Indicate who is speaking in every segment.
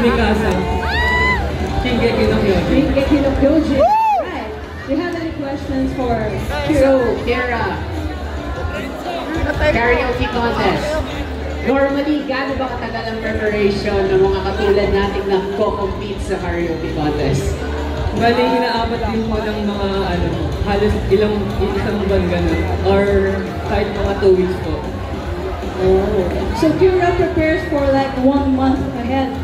Speaker 1: Mikasa. Shingeki no Kyojin.
Speaker 2: Shingeki no Kyojin. Right. Do you have any questions for Hiro,
Speaker 3: Kira? Karaoke contest. Normally, gaano ba katagal ang preparation ng mga katulad nating nagko-compete sa karaoke contest?
Speaker 1: Bali, inaabot din mo ng mga ano, halos ilang isang buwan ganun. Or kahit mga two weeks po.
Speaker 2: Oh. So Kira prepares for like one month ahead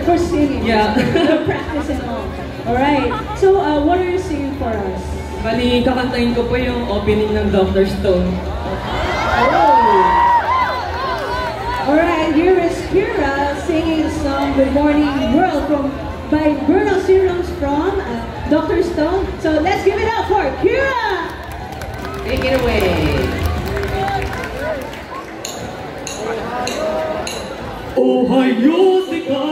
Speaker 2: for, singing. Yeah. for practice and all. Alright. So, uh, what are you singing for us?
Speaker 1: Bali, kakantahin ko po yung opening ng Dr. Stone.
Speaker 3: Oh!
Speaker 2: Alright, here is Kira singing the song Good Morning World from by Burnout Syndromes from uh, Dr. Stone. So let's give it up for Kira!
Speaker 3: Take it away!
Speaker 4: Oh, hi, Yosika!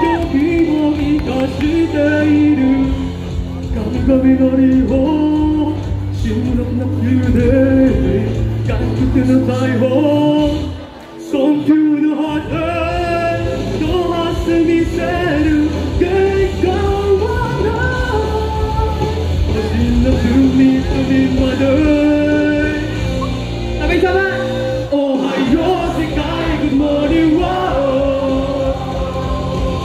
Speaker 4: 痛みを満たしている。神々の日本